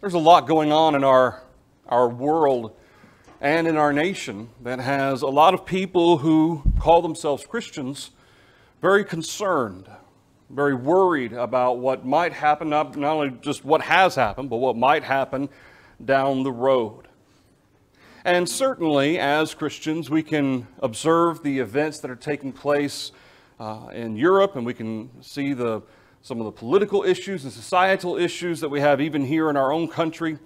There's a lot going on in our, our world and in our nation that has a lot of people who call themselves Christians very concerned, very worried about what might happen, not, not only just what has happened, but what might happen down the road. And certainly, as Christians, we can observe the events that are taking place uh, in Europe, and we can see the some of the political issues and societal issues that we have even here in our own country.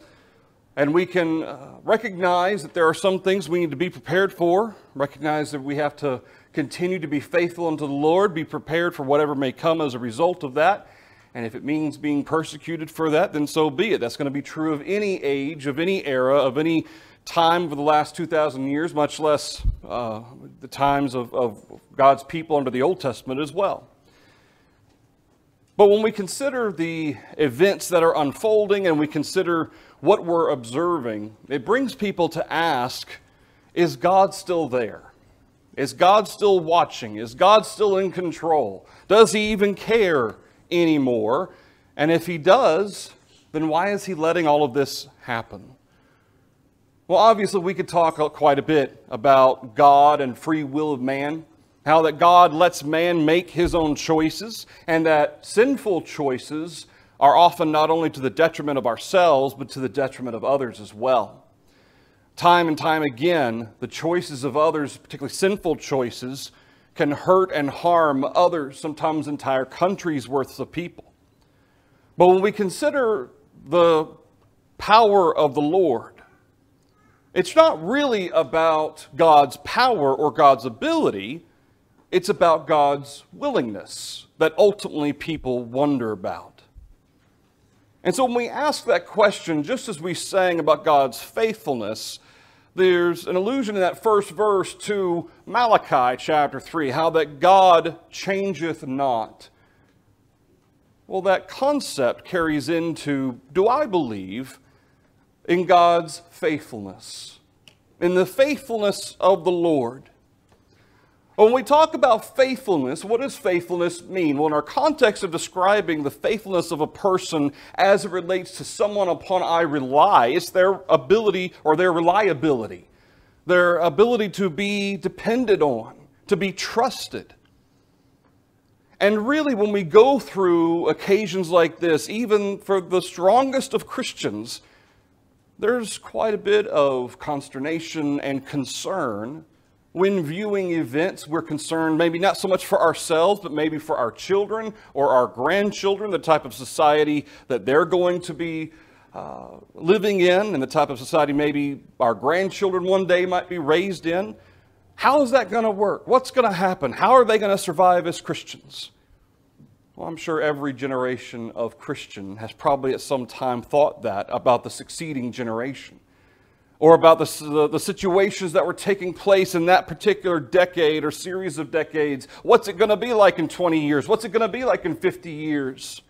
And we can uh, recognize that there are some things we need to be prepared for, recognize that we have to continue to be faithful unto the Lord, be prepared for whatever may come as a result of that. And if it means being persecuted for that, then so be it. That's going to be true of any age, of any era, of any time over the last 2,000 years, much less uh, the times of, of God's people under the Old Testament as well. But when we consider the events that are unfolding and we consider what we're observing, it brings people to ask is God still there? Is God still watching? Is God still in control? Does He even care anymore? And if He does, then why is He letting all of this happen? Well, obviously, we could talk quite a bit about God and free will of man. How that God lets man make his own choices, and that sinful choices are often not only to the detriment of ourselves, but to the detriment of others as well. Time and time again, the choices of others, particularly sinful choices, can hurt and harm others, sometimes entire countries' worths of people. But when we consider the power of the Lord, it's not really about God's power or God's ability it's about God's willingness that ultimately people wonder about. And so when we ask that question, just as we sang about God's faithfulness, there's an allusion in that first verse to Malachi chapter 3, how that God changeth not. Well, that concept carries into do I believe in God's faithfulness, in the faithfulness of the Lord? When we talk about faithfulness, what does faithfulness mean? Well, in our context of describing the faithfulness of a person as it relates to someone upon I rely, it's their ability or their reliability, their ability to be depended on, to be trusted. And really, when we go through occasions like this, even for the strongest of Christians, there's quite a bit of consternation and concern when viewing events, we're concerned maybe not so much for ourselves, but maybe for our children or our grandchildren, the type of society that they're going to be uh, living in, and the type of society maybe our grandchildren one day might be raised in. How is that going to work? What's going to happen? How are they going to survive as Christians? Well, I'm sure every generation of Christian has probably at some time thought that about the succeeding generation or about the, the, the, situations that were taking place in that particular decade or series of decades. What's it going to be like in 20 years? What's it going to be like in 50 years?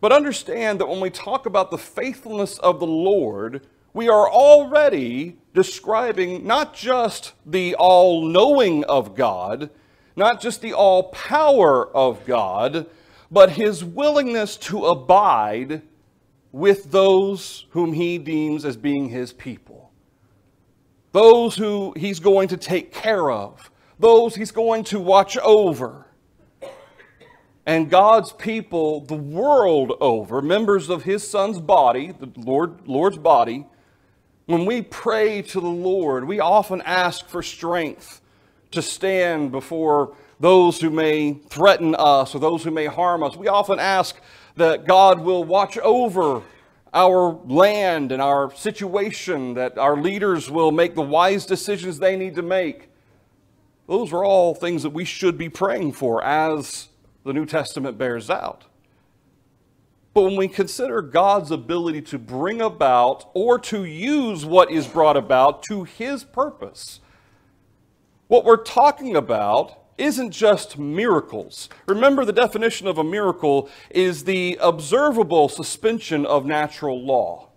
But understand that when we talk about the faithfulness of the Lord, we are already describing not just the all knowing of God, not just the all power of God, but his willingness to abide with those whom he deems as being his people. Those who he's going to take care of. Those he's going to watch over. And God's people, the world over, members of his son's body, the Lord, Lord's body, when we pray to the Lord, we often ask for strength to stand before those who may threaten us or those who may harm us. We often ask that God will watch over our land and our situation, that our leaders will make the wise decisions they need to make. Those are all things that we should be praying for as the New Testament bears out. But when we consider God's ability to bring about or to use what is brought about to his purpose, what we're talking about isn't just miracles. Remember, the definition of a miracle is the observable suspension of natural law.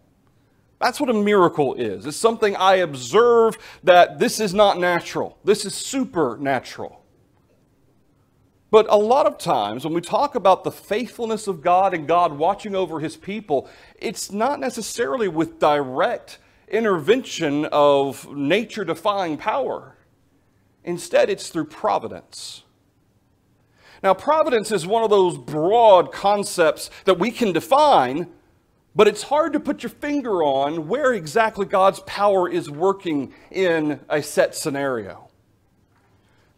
That's what a miracle is. It's something I observe that this is not natural, this is supernatural. But a lot of times when we talk about the faithfulness of God and God watching over his people, it's not necessarily with direct intervention of nature defying power. Instead, it's through providence. Now, providence is one of those broad concepts that we can define, but it's hard to put your finger on where exactly God's power is working in a set scenario.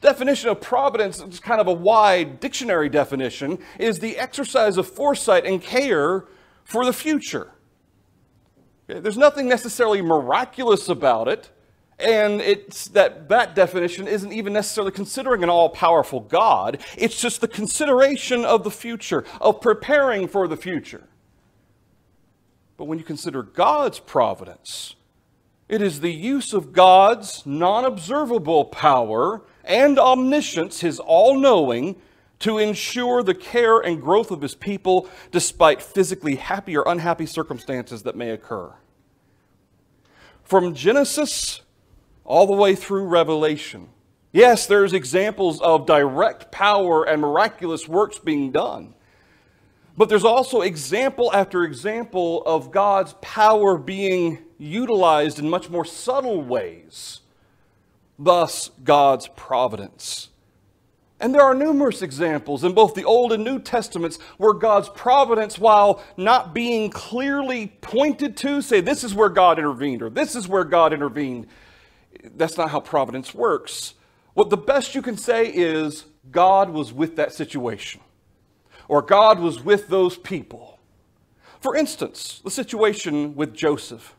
Definition of providence, is kind of a wide dictionary definition, is the exercise of foresight and care for the future. There's nothing necessarily miraculous about it, and it's that that definition isn't even necessarily considering an all-powerful God. It's just the consideration of the future, of preparing for the future. But when you consider God's providence, it is the use of God's non observable power and omniscience, his all knowing, to ensure the care and growth of his people despite physically happy or unhappy circumstances that may occur. From Genesis all the way through Revelation, yes, there's examples of direct power and miraculous works being done. But there's also example after example of God's power being utilized in much more subtle ways. Thus, God's providence. And there are numerous examples in both the Old and New Testaments where God's providence, while not being clearly pointed to, say, this is where God intervened or this is where God intervened, that's not how providence works. What the best you can say is God was with that situation or God was with those people. For instance, the situation with Joseph.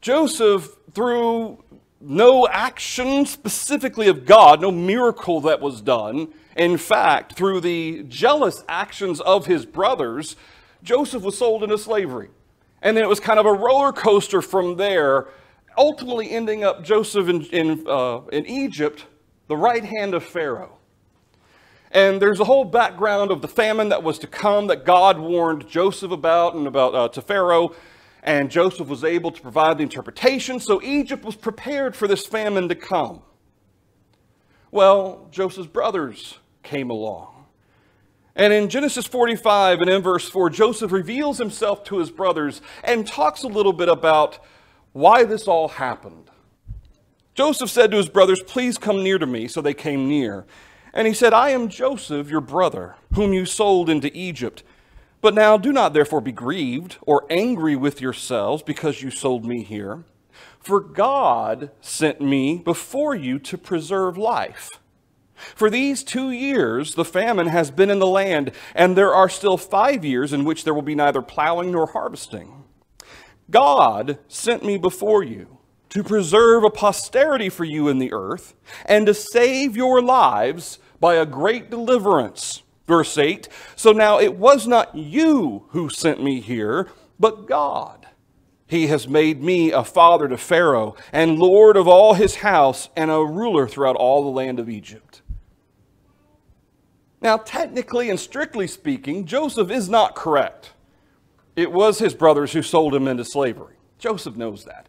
Joseph, through no action specifically of God, no miracle that was done, in fact, through the jealous actions of his brothers, Joseph was sold into slavery. And then it was kind of a roller coaster from there, ultimately ending up Joseph in, in, uh, in Egypt, the right hand of Pharaoh. And there's a whole background of the famine that was to come that God warned Joseph about and about uh, to Pharaoh. And Joseph was able to provide the interpretation, so Egypt was prepared for this famine to come. Well, Joseph's brothers came along. And in Genesis 45 and in verse 4, Joseph reveals himself to his brothers and talks a little bit about why this all happened. Joseph said to his brothers, Please come near to me. So they came near. And he said, I am Joseph, your brother, whom you sold into Egypt. But now do not therefore be grieved or angry with yourselves because you sold me here. For God sent me before you to preserve life. For these two years the famine has been in the land, and there are still five years in which there will be neither plowing nor harvesting. God sent me before you to preserve a posterity for you in the earth, and to save your lives by a great deliverance. Verse 8 So now it was not you who sent me here, but God. He has made me a father to Pharaoh, and lord of all his house, and a ruler throughout all the land of Egypt. Now, technically and strictly speaking, Joseph is not correct. It was his brothers who sold him into slavery. Joseph knows that.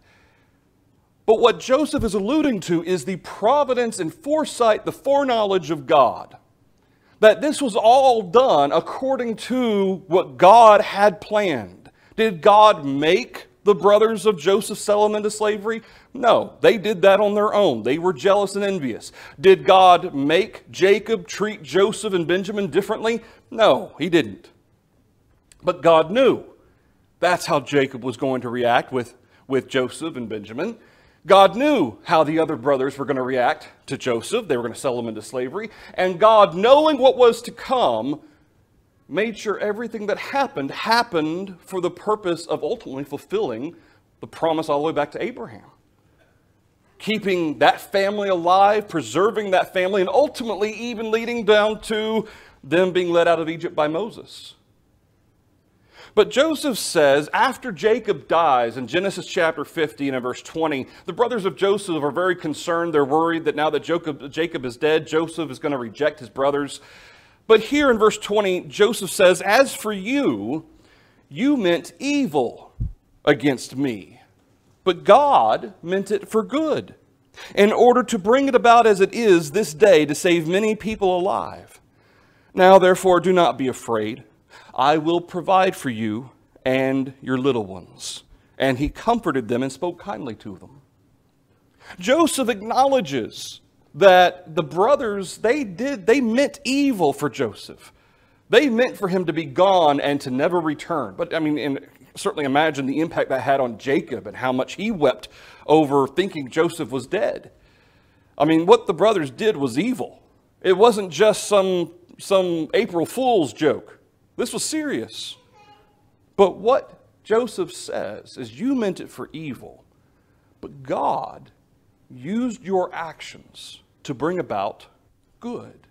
But what Joseph is alluding to is the providence and foresight, the foreknowledge of God. That this was all done according to what God had planned. Did God make the brothers of Joseph sell them into slavery? No, they did that on their own. They were jealous and envious. Did God make Jacob treat Joseph and Benjamin differently? No, he didn't. But God knew that's how Jacob was going to react with, with Joseph and Benjamin. God knew how the other brothers were going to react to Joseph. They were going to sell him into slavery. And God, knowing what was to come, made sure everything that happened happened for the purpose of ultimately fulfilling the promise all the way back to Abraham. Keeping that family alive, preserving that family, and ultimately even leading down to them being led out of Egypt by Moses. But Joseph says, after Jacob dies in Genesis chapter 50 and verse 20, the brothers of Joseph are very concerned. They're worried that now that Jacob, Jacob is dead, Joseph is going to reject his brothers. But here in verse 20, Joseph says, As for you, you meant evil against me, but God meant it for good, in order to bring it about as it is this day to save many people alive. Now, therefore, do not be afraid. I will provide for you and your little ones. And he comforted them and spoke kindly to them. Joseph acknowledges that the brothers, they did, they meant evil for Joseph. They meant for him to be gone and to never return. But I mean, and certainly imagine the impact that had on Jacob and how much he wept over thinking Joseph was dead. I mean, what the brothers did was evil. It wasn't just some, some April Fool's joke. This was serious. But what Joseph says is, You meant it for evil, but God used your actions to bring about good.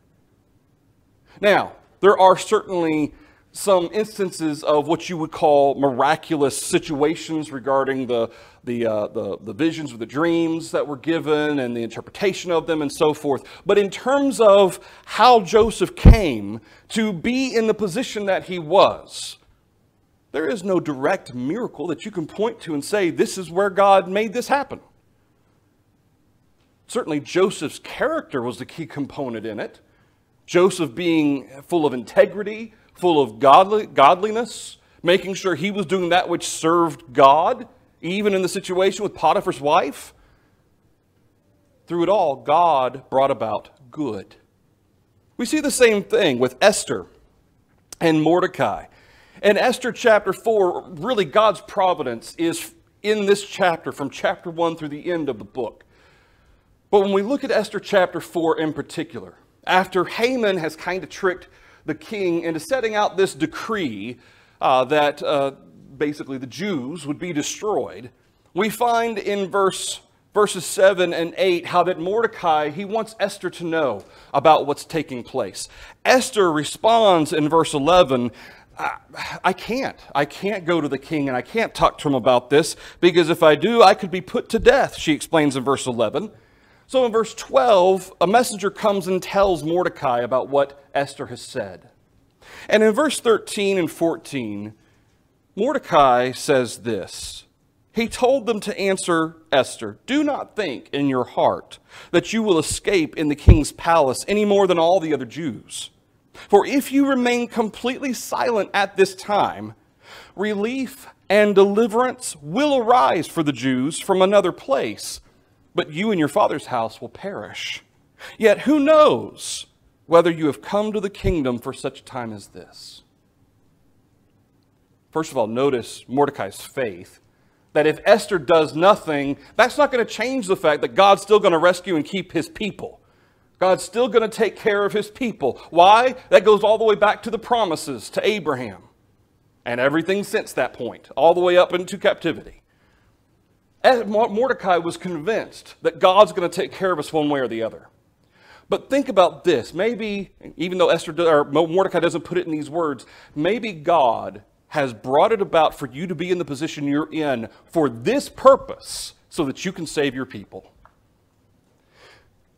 Now, there are certainly some instances of what you would call miraculous situations regarding the, the, uh, the, the, visions or the dreams that were given and the interpretation of them and so forth. But in terms of how Joseph came to be in the position that he was, there is no direct miracle that you can point to and say, this is where God made this happen. Certainly, Joseph's character was the key component in it. Joseph being full of integrity, full of godly, godliness, making sure he was doing that which served God, even in the situation with Potiphar's wife. Through it all, God brought about good. We see the same thing with Esther and Mordecai. In Esther chapter 4, really God's providence is in this chapter, from chapter 1 through the end of the book. But when we look at Esther chapter 4 in particular, after Haman has kind of tricked the king into setting out this decree uh, that uh, basically the Jews would be destroyed, we find in verse verses 7 and 8 how that Mordecai he wants Esther to know about what's taking place. Esther responds in verse 11 I, I can't. I can't go to the king and I can't talk to him about this because if I do, I could be put to death, she explains in verse 11. So in verse 12, a messenger comes and tells Mordecai about what Esther has said. And in verse 13 and 14, Mordecai says this He told them to answer Esther, Do not think in your heart that you will escape in the king's palace any more than all the other Jews. For if you remain completely silent at this time, relief and deliverance will arise for the Jews from another place but you and your father's house will perish. Yet who knows whether you have come to the kingdom for such a time as this? First of all, notice Mordecai's faith. That if Esther does nothing, that's not going to change the fact that God's still going to rescue and keep his people. God's still going to take care of his people. Why? That goes all the way back to the promises to Abraham and everything since that point, all the way up into captivity. Mordecai was convinced that God's going to take care of us one way or the other. But think about this. Maybe, even though Esther or Mordecai doesn't put it in these words, maybe God has brought it about for you to be in the position you're in for this purpose so that you can save your people.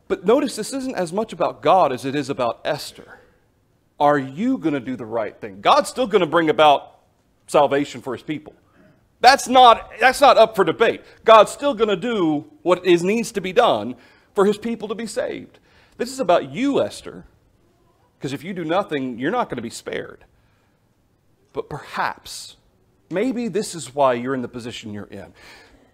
But notice this isn't as much about God as it is about Esther. Are you going to do the right thing? God's still going to bring about salvation for his people. That's not, that's not up for debate. God's still going to do what is, needs to be done for his people to be saved. This is about you, Esther, because if you do nothing, you're not going to be spared. But perhaps, maybe this is why you're in the position you're in.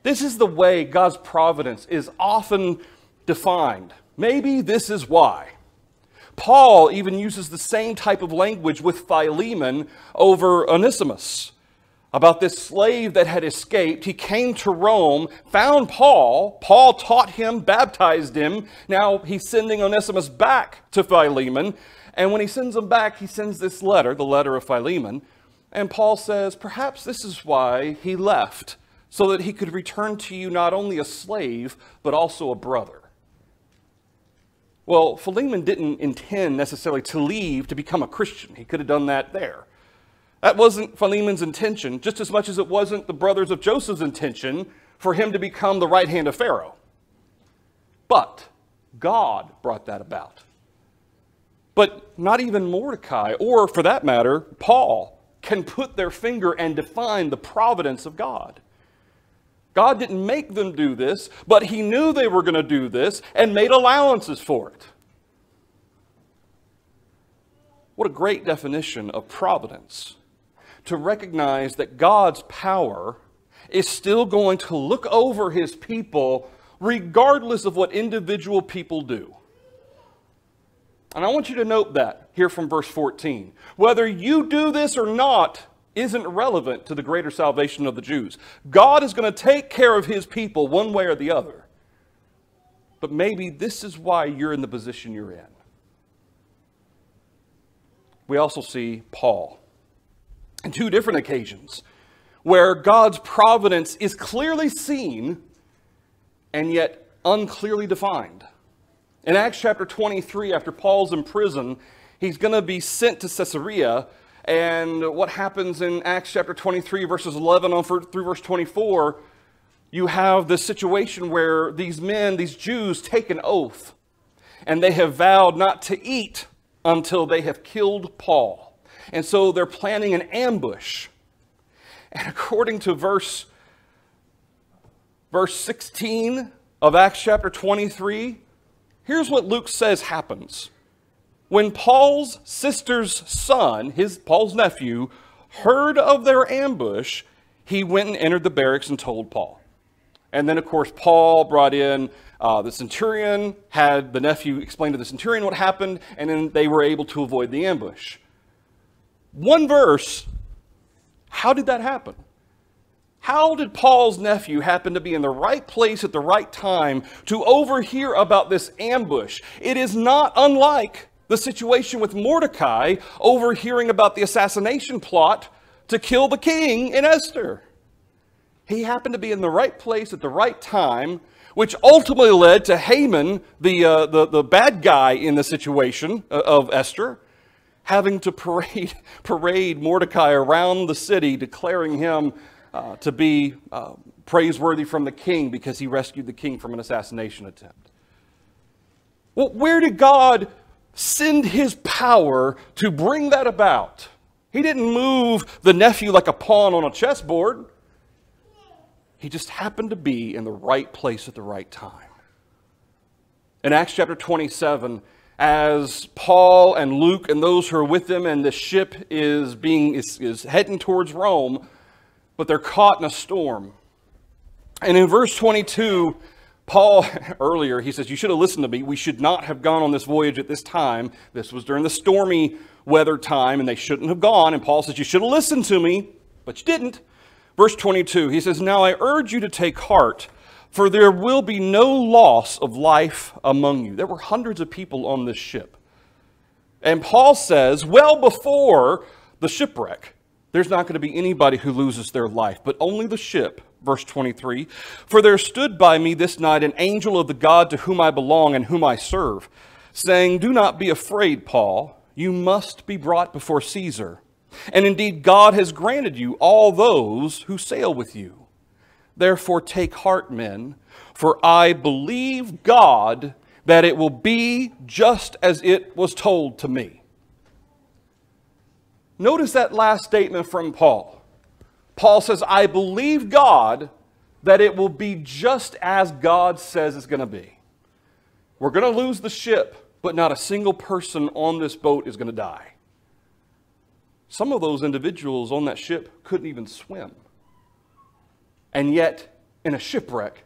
This is the way God's providence is often defined. Maybe this is why. Paul even uses the same type of language with Philemon over Onesimus about this slave that had escaped. He came to Rome, found Paul. Paul taught him, baptized him. Now he's sending Onesimus back to Philemon. And when he sends him back, he sends this letter, the letter of Philemon. And Paul says, Perhaps this is why he left, so that he could return to you not only a slave, but also a brother. Well, Philemon didn't intend necessarily to leave to become a Christian. He could have done that there. That wasn't Philemon's intention, just as much as it wasn't the brothers of Joseph's intention for him to become the right hand of Pharaoh. But God brought that about. But not even Mordecai, or for that matter, Paul, can put their finger and define the providence of God. God didn't make them do this, but He knew they were going to do this and made allowances for it. What a great definition of providence to recognize that God's power is still going to look over his people regardless of what individual people do. And I want you to note that here from verse 14. Whether you do this or not isn't relevant to the greater salvation of the Jews. God is going to take care of his people one way or the other. But maybe this is why you're in the position you're in. We also see Paul two different occasions where God's providence is clearly seen and yet unclearly defined. In Acts chapter 23, after Paul's in prison, he's going to be sent to Caesarea. And what happens in Acts chapter 23, verses 11 on through verse 24, you have this situation where these men, these Jews, take an oath, and they have vowed not to eat until they have killed Paul. And so they're planning an ambush. And according to verse, verse 16 of Acts chapter 23, Here's what Luke says happens. When Paul's sister's son, his Paul's nephew, heard of their ambush, he went and entered the barracks and told Paul. And then, of course, Paul brought in uh, the centurion, had the nephew explain to the centurion what happened, and then they were able to avoid the ambush. One verse, how did that happen? How did Paul's nephew happen to be in the right place at the right time to overhear about this ambush? It is not unlike the situation with Mordecai overhearing about the assassination plot to kill the king in Esther. He happened to be in the right place at the right time, which ultimately led to Haman, the, uh, the, the bad guy in the situation uh, of Esther, having to parade, parade Mordecai around the city, declaring him uh, to be uh, praiseworthy from the king because he rescued the king from an assassination attempt. Well, where did God send his power to bring that about? He didn't move the nephew like a pawn on a chessboard. He just happened to be in the right place at the right time. In Acts chapter 27, as Paul and Luke and those who are with them and the ship is being is, is heading towards Rome, but they're caught in a storm. And in verse 22, Paul, earlier, he says, You should have listened to me. We should not have gone on this voyage at this time. This was during the stormy weather time, and they shouldn't have gone. And Paul says, You should have listened to me, but you didn't. Verse 22, he says, Now I urge you to take heart, for there will be no loss of life among you. There were hundreds of people on this ship. And Paul says, well before the shipwreck, there's not going to be anybody who loses their life, but only the ship. Verse 23 For there stood by me this night an angel of the God to whom I belong and whom I serve, saying, Do not be afraid, Paul. You must be brought before Caesar. And indeed, God has granted you all those who sail with you. Therefore, take heart, men, for I believe God that it will be just as it was told to me. Notice that last statement from Paul. Paul says, I believe God that it will be just as God says it's going to be. We're going to lose the ship, but not a single person on this boat is going to die. Some of those individuals on that ship couldn't even swim. And yet, in a shipwreck,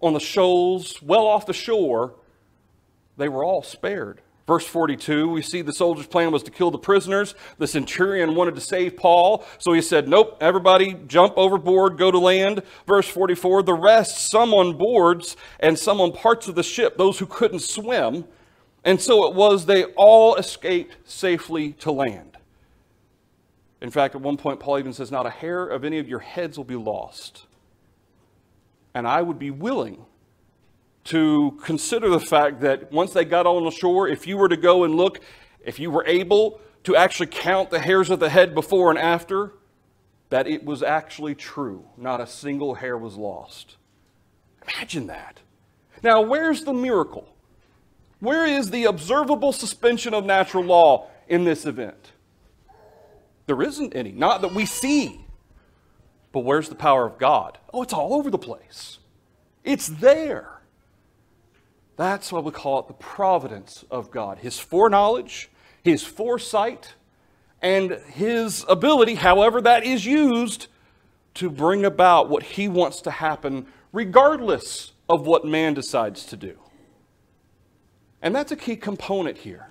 on the shoals, well off the shore, they were all spared. Verse 42, we see the soldier's plan was to kill the prisoners. The centurion wanted to save Paul, so he said, Nope, everybody jump overboard, go to land. Verse 44, the rest, some on boards and some on parts of the ship, those who couldn't swim. And so it was they all escaped safely to land. In fact, at one point, Paul even says, Not a hair of any of your heads will be lost. And I would be willing to consider the fact that once they got on the shore, if you were to go and look, if you were able to actually count the hairs of the head before and after, that it was actually true. Not a single hair was lost. Imagine that. Now, where's the miracle? Where is the observable suspension of natural law in this event? There isn't any. Not that we see. But where's the power of God? Oh, it's all over the place. It's there. That's why we call it the providence of God. His foreknowledge, his foresight, and his ability, however that is used, to bring about what he wants to happen, regardless of what man decides to do. And that's a key component here.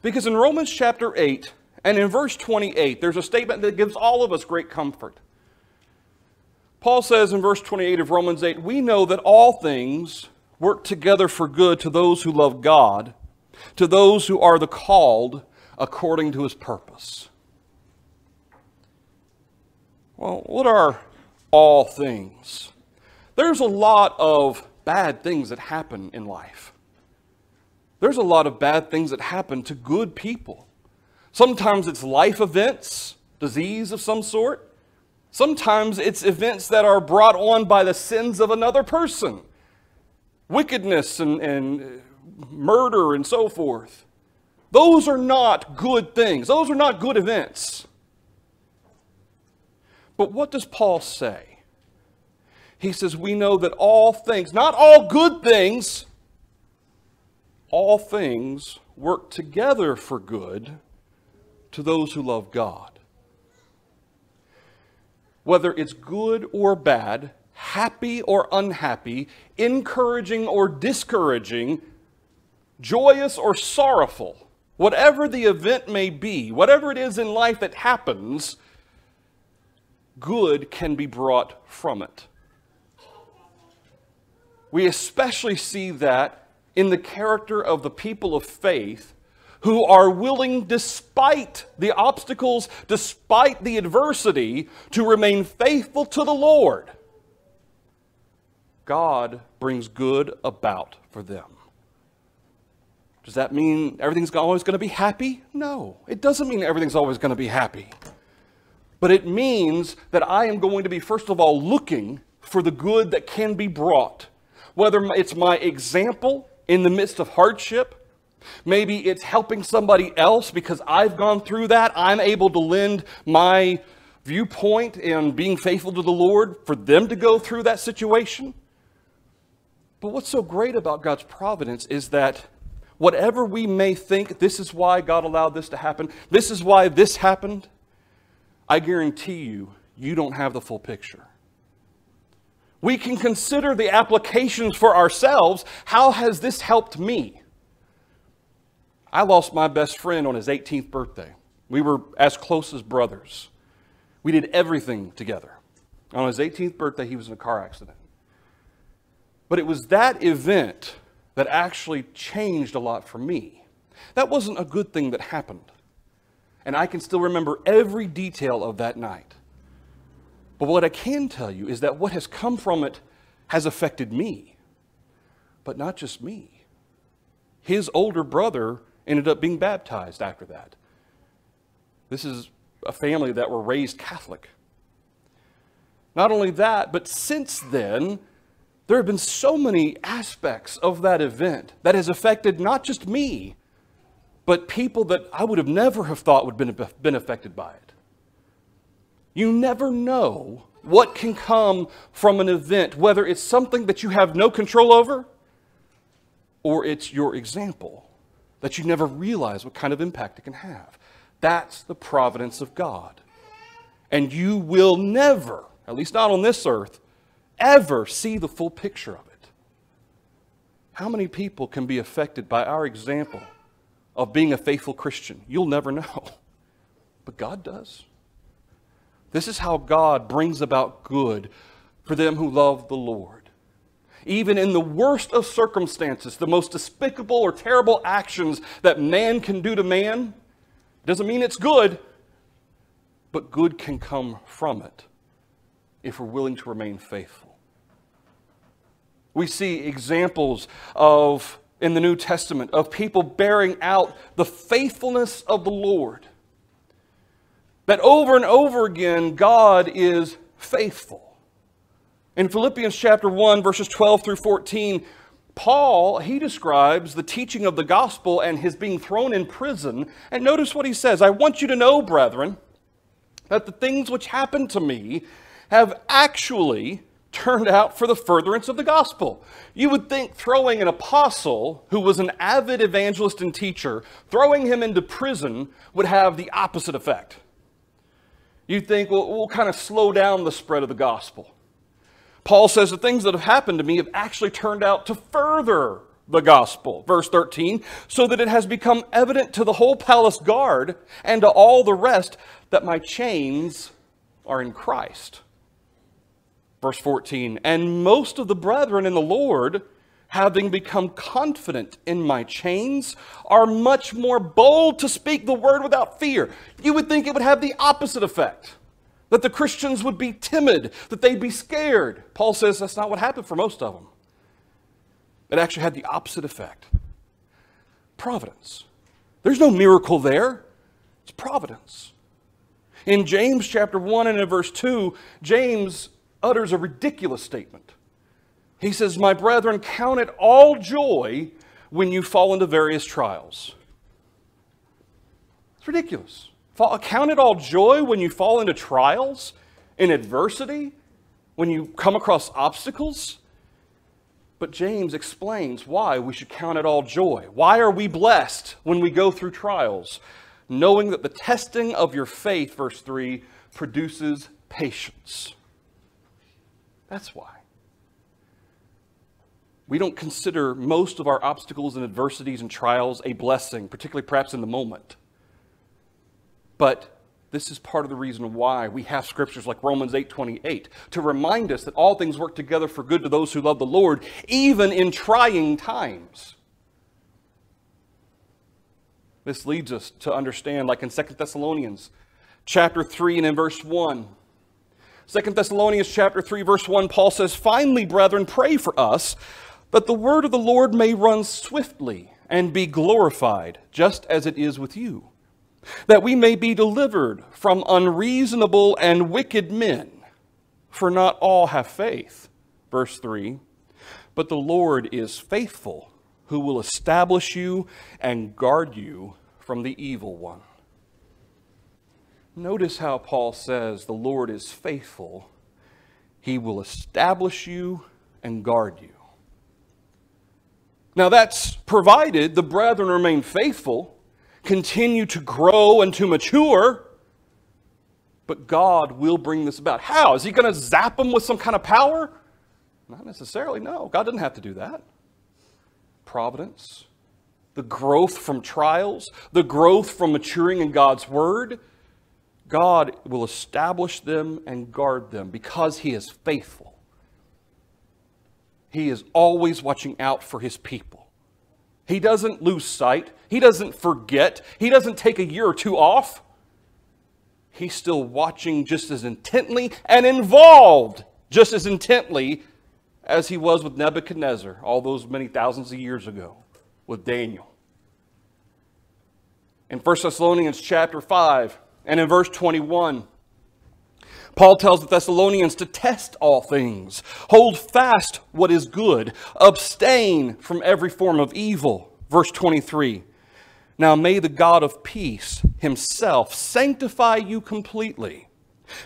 Because in Romans chapter 8 and in verse 28, there's a statement that gives all of us great comfort. Paul says in verse 28 of Romans 8, We know that all things work together for good to those who love God, to those who are the called according to his purpose. Well, what are all things? There's a lot of bad things that happen in life. There's a lot of bad things that happen to good people. Sometimes it's life events, disease of some sort. Sometimes it's events that are brought on by the sins of another person, wickedness and, and murder and so forth. Those are not good things, those are not good events. But what does Paul say? He says, We know that all things, not all good things, all things work together for good to those who love God. Whether it's good or bad, happy or unhappy, encouraging or discouraging, joyous or sorrowful, whatever the event may be, whatever it is in life that happens, good can be brought from it. We especially see that in the character of the people of faith who are willing, despite the obstacles, despite the adversity, to remain faithful to the Lord. God brings good about for them. Does that mean everything's always going to be happy? No, it doesn't mean everything's always going to be happy. But it means that I am going to be, first of all, looking for the good that can be brought. Whether it's my example in the midst of hardship, Maybe it's helping somebody else because I've gone through that. I'm able to lend my viewpoint and being faithful to the Lord for them to go through that situation. But what's so great about God's providence is that whatever we may think, this is why God allowed this to happen, this is why this happened, I guarantee you, you don't have the full picture. We can consider the applications for ourselves. How has this helped me? I lost my best friend on his 18th birthday. We were as close as brothers. We did everything together. On his 18th birthday, he was in a car accident. But it was that event that actually changed a lot for me. That wasn't a good thing that happened. And I can still remember every detail of that night. But what I can tell you is that what has come from it has affected me. But not just me. His older brother ended up being baptized after that. This is a family that were raised Catholic. Not only that, but since then, there have been so many aspects of that event that has affected not just me, but people that I would have never have thought would have been affected by it. You never know what can come from an event, whether it's something that you have no control over or it's your example that you never realize what kind of impact it can have. That's the providence of God. And you will never, at least not on this earth, ever see the full picture of it. How many people can be affected by our example of being a faithful Christian? You'll never know. But God does. This is how God brings about good for them who love the Lord even in the worst of circumstances, the most despicable or terrible actions that man can do to man, doesn't mean it's good, but good can come from it if we're willing to remain faithful. We see examples of, in the New Testament, of people bearing out the faithfulness of the Lord. That over and over again, God is faithful. In Philippians chapter 1, verses 12 through 14, Paul, he describes the teaching of the gospel and his being thrown in prison. And notice what he says I want you to know, brethren, that the things which happened to me have actually turned out for the furtherance of the gospel. You would think throwing an apostle who was an avid evangelist and teacher, throwing him into prison would have the opposite effect. You'd think, well, we'll kind of slow down the spread of the gospel. Paul says the things that have happened to me have actually turned out to further the gospel. Verse 13, so that it has become evident to the whole palace guard and to all the rest that my chains are in Christ. Verse 14, and most of the brethren in the Lord, having become confident in my chains, are much more bold to speak the word without fear. You would think it would have the opposite effect that the Christians would be timid, that they'd be scared. Paul says that's not what happened for most of them. It actually had the opposite effect providence. There's no miracle there, it's providence. In James chapter 1 and in verse 2, James utters a ridiculous statement. He says, My brethren, count it all joy when you fall into various trials. It's ridiculous. Count it all joy when you fall into trials, in adversity, when you come across obstacles. But James explains why we should count it all joy. Why are we blessed when we go through trials? Knowing that the testing of your faith, verse 3, produces patience. That's why. We don't consider most of our obstacles and adversities and trials a blessing, particularly perhaps in the moment. But this is part of the reason why we have scriptures like Romans 8:28 to remind us that all things work together for good to those who love the Lord, even in trying times. This leads us to understand, like in 2 Thessalonians chapter 3 and in verse 1. 2 Thessalonians chapter 3, verse 1, Paul says, Finally, brethren, pray for us that the word of the Lord may run swiftly and be glorified, just as it is with you that we may be delivered from unreasonable and wicked men. For not all have faith. Verse 3 But the Lord is faithful, who will establish you and guard you from the evil one. Notice how Paul says the Lord is faithful. He will establish you and guard you. Now, that's provided the brethren remain faithful continue to grow and to mature. But God will bring this about. How? Is He going to zap them with some kind of power? Not necessarily, no. God doesn't have to do that. Providence, the growth from trials, the growth from maturing in God's Word. God will establish them and guard them because He is faithful. He is always watching out for His people. He doesn't lose sight. He doesn't forget. He doesn't take a year or two off. He's still watching just as intently and involved just as intently as he was with Nebuchadnezzar all those many thousands of years ago with Daniel. In 1 Thessalonians chapter 5 and in verse 21, Paul tells the Thessalonians to test all things, hold fast what is good, abstain from every form of evil. Verse 23 Now may the God of peace himself sanctify you completely.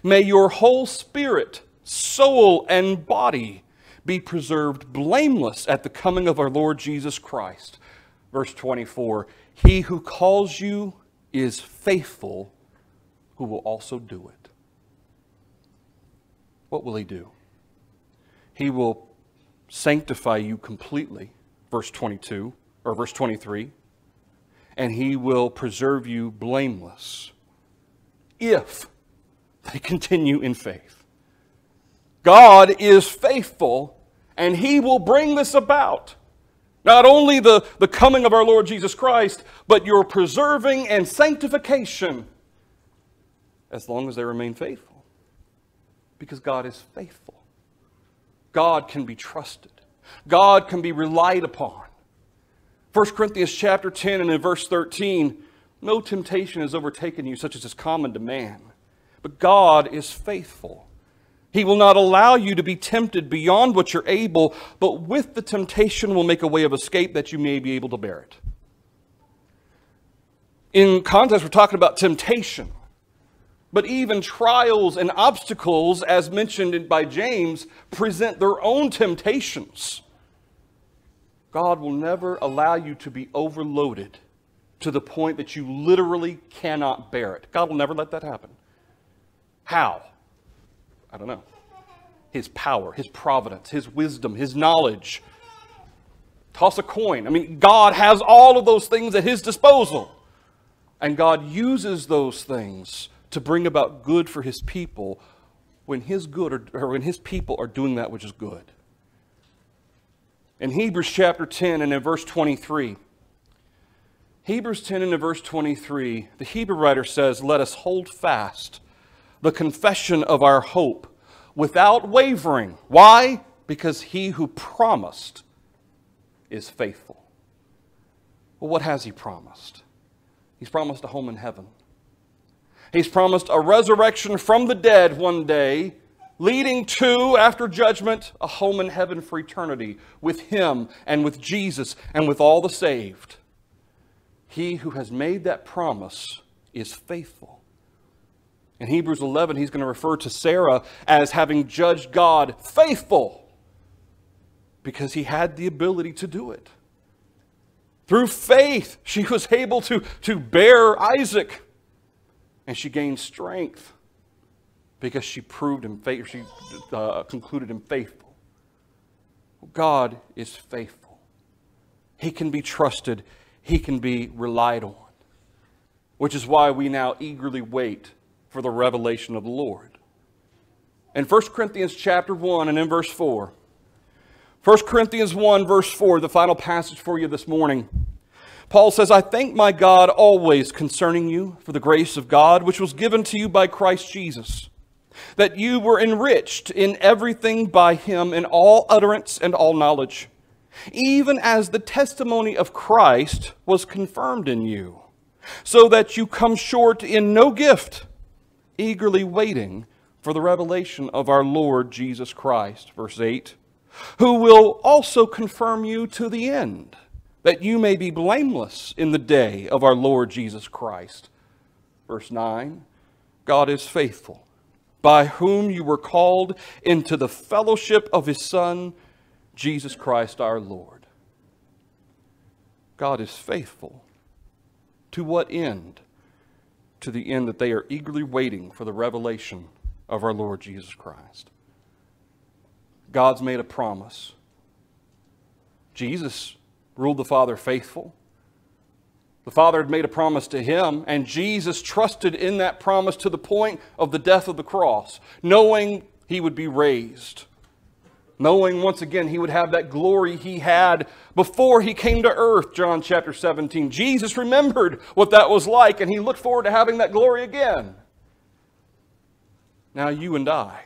May your whole spirit, soul, and body be preserved blameless at the coming of our Lord Jesus Christ. Verse 24 He who calls you is faithful, who will also do it what will he do? He will sanctify you completely, verse 22 or verse 23, and he will preserve you blameless if they continue in faith. God is faithful, and he will bring this about. Not only the, the coming of our Lord Jesus Christ, but your preserving and sanctification as long as they remain faithful. Because God is faithful. God can be trusted. God can be relied upon. 1 Corinthians chapter 10 and in verse 13, no temptation has overtaken you such as is common to man. But God is faithful. He will not allow you to be tempted beyond what you're able, but with the temptation will make a way of escape that you may be able to bear it. In context, we're talking about temptation. But even trials and obstacles, as mentioned by James, present their own temptations. God will never allow you to be overloaded to the point that you literally cannot bear it. God will never let that happen. How? I don't know. His power, His providence, His wisdom, His knowledge. Toss a coin. I mean, God has all of those things at His disposal. And God uses those things to bring about good for His people when His good are, or when His people are doing that which is good. In Hebrews chapter 10 and in verse 23, Hebrews 10 and in verse 23, the Hebrew writer says, Let us hold fast the confession of our hope without wavering. Why? Because he who promised is faithful. Well, what has he promised? He's promised a home in heaven. He's promised a resurrection from the dead one day, leading to, after judgment, a home in heaven for eternity with him and with Jesus and with all the saved. He who has made that promise is faithful. In Hebrews 11, he's going to refer to Sarah as having judged God faithful because he had the ability to do it. Through faith, she was able to, to bear Isaac, and she gained strength because she proved him faith, she uh, concluded him faithful. God is faithful. He can be trusted. He can be relied on, which is why we now eagerly wait for the revelation of the Lord. In 1 Corinthians chapter 1 and in verse 4, 1 Corinthians 1, verse 4, the final passage for you this morning. Paul says, I thank my God always concerning you for the grace of God which was given to you by Christ Jesus, that you were enriched in everything by him in all utterance and all knowledge, even as the testimony of Christ was confirmed in you, so that you come short in no gift eagerly waiting for the revelation of our Lord Jesus Christ. Verse 8 Who will also confirm you to the end, that you may be blameless in the day of our Lord Jesus Christ. Verse 9 God is faithful, by whom you were called into the fellowship of his Son, Jesus Christ our Lord. God is faithful. To what end? to the end that they are eagerly waiting for the revelation of our Lord Jesus Christ. God's made a promise. Jesus ruled the Father faithful. The Father had made a promise to him, and Jesus trusted in that promise to the point of the death of the cross, knowing he would be raised knowing once again he would have that glory he had before he came to earth, John chapter 17. Jesus remembered what that was like, and he looked forward to having that glory again. Now, you and I,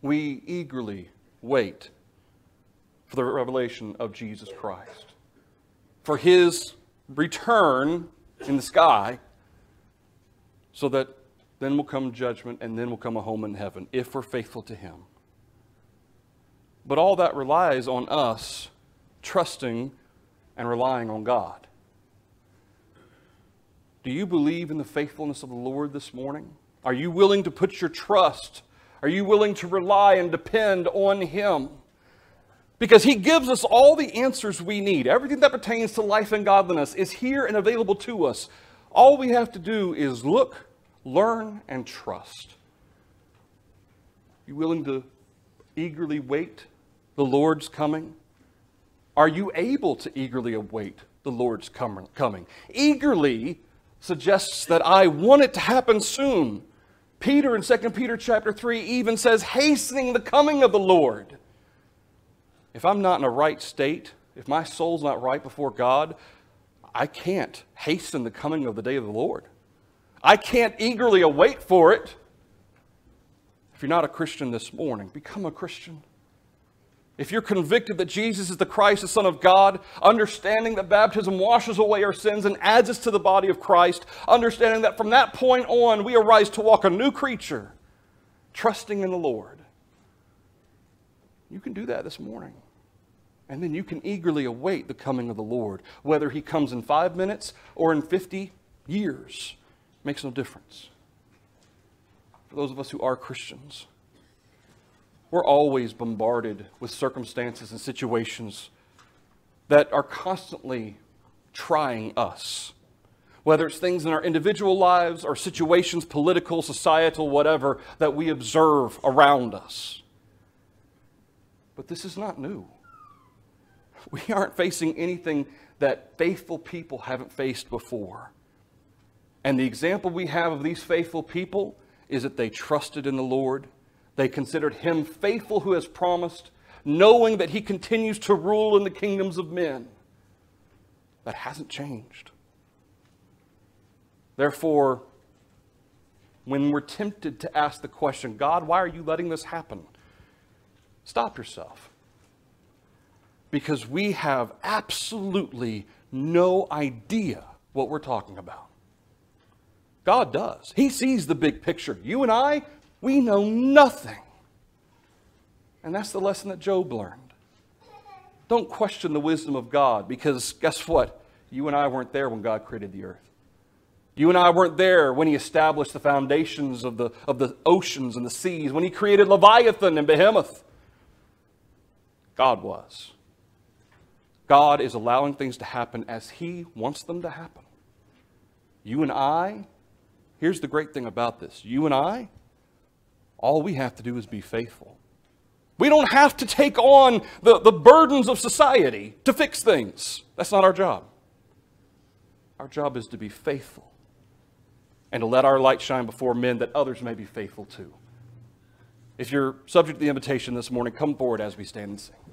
we eagerly wait for the revelation of Jesus Christ, for his return in the sky, so that then will come judgment and then will come a home in heaven if we're faithful to him. But all that relies on us trusting and relying on God. Do you believe in the faithfulness of the Lord this morning? Are you willing to put your trust? Are you willing to rely and depend on Him? Because He gives us all the answers we need. Everything that pertains to life and godliness is here and available to us. All we have to do is look, learn, and trust. You willing to eagerly wait the Lord's coming? Are you able to eagerly await the Lord's coming? Eagerly suggests that I want it to happen soon. Peter in 2 Peter chapter 3 even says, hastening the coming of the Lord. If I'm not in a right state, if my soul's not right before God, I can't hasten the coming of the day of the Lord. I can't eagerly await for it. If you're not a Christian this morning, become a Christian. If you're convicted that Jesus is the Christ, the Son of God, understanding that baptism washes away our sins and adds us to the body of Christ, understanding that from that point on we arise to walk a new creature, trusting in the Lord, you can do that this morning. And then you can eagerly await the coming of the Lord. Whether he comes in five minutes or in 50 years makes no difference. For those of us who are Christians, we're always bombarded with circumstances and situations that are constantly trying us. Whether it's things in our individual lives or situations, political, societal, whatever, that we observe around us. But this is not new. We aren't facing anything that faithful people haven't faced before. And the example we have of these faithful people is that they trusted in the Lord. They considered him faithful who has promised, knowing that he continues to rule in the kingdoms of men. That hasn't changed. Therefore, when we're tempted to ask the question, God, why are you letting this happen? Stop yourself. Because we have absolutely no idea what we're talking about. God does. He sees the big picture. You and I, we know nothing. And that's the lesson that Job learned. Don't question the wisdom of God because guess what? You and I weren't there when God created the earth. You and I weren't there when He established the foundations of the, of the oceans and the seas, when He created Leviathan and Behemoth. God was. God is allowing things to happen as He wants them to happen. You and I, here's the great thing about this you and I, all we have to do is be faithful. We don't have to take on the, the burdens of society to fix things. That's not our job. Our job is to be faithful and to let our light shine before men that others may be faithful too. If you're subject to the invitation this morning, come forward as we stand and sing.